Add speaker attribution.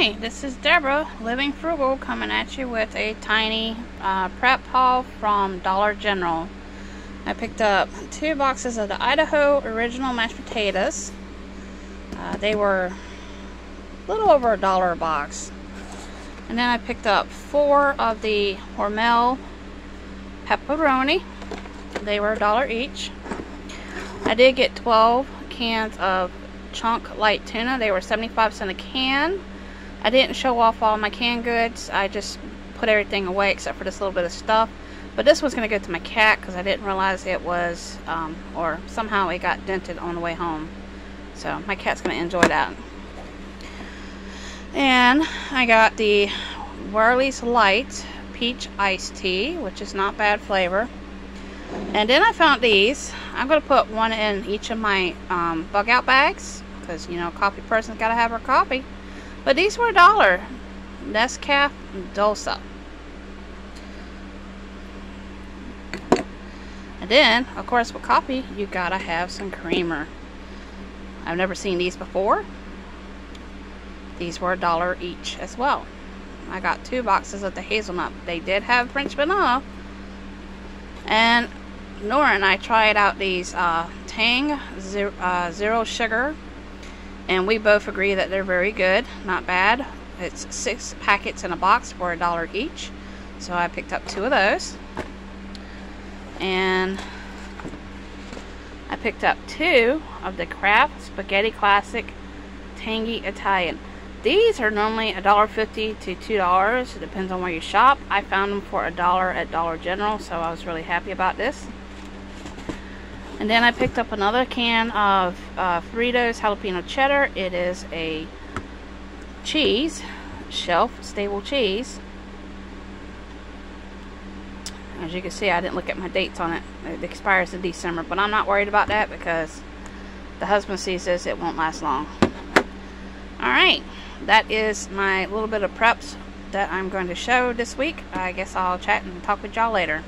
Speaker 1: Hi, this is Deborah, Living Frugal, coming at you with a tiny uh, prep haul from Dollar General. I picked up two boxes of the Idahoan original mashed potatoes. Uh, they were a little over a dollar a box. And then I picked up four of the Hormel pepperoni. They were a dollar each. I did get 12 cans of chunk light tuna. They were 75 cents a can. I didn't show off all my canned goods. I just put everything away except for this little bit of stuff. But this was going to go to my cat because I didn't realize it was, um, or somehow it got dented on the way home. So my cat's going to enjoy that. And I got the Wyler's Light Peach Iced Tea, which is not bad flavor. And then I found these. I'm going to put one in each of my um, bug out bags because, you know, coffee person's got to have her coffee. But these were a dollar. Nescafe Dulce. And then, of course, with coffee, you gotta have some creamer. I've never seen these before. These were a dollar each as well. I got two boxes of the hazelnut. They did have French vanilla. And Nora and I tried out these uh, Tang zero, uh, zero Sugar and we both agree that they're very good not bad. It's six packets in a box for a dollar each. So I picked up two of those. And I picked up two of the Kraft Spaghetti Classic Tangy Italian. These are normally $1.50 to $2 it depends on where you shop. I found them for a dollar at Dollar General so I was really happy about this and then I picked up another can of uh, Fritos jalapeno cheddar. It is a cheese, shelf stable cheese. As you can see, I didn't look at my dates on it. It expires in December, but I'm not worried about that because the husband sees this, it won't last long. Alright, that is my little bit of preps that I'm going to show this week. I guess I'll chat and talk with y'all later.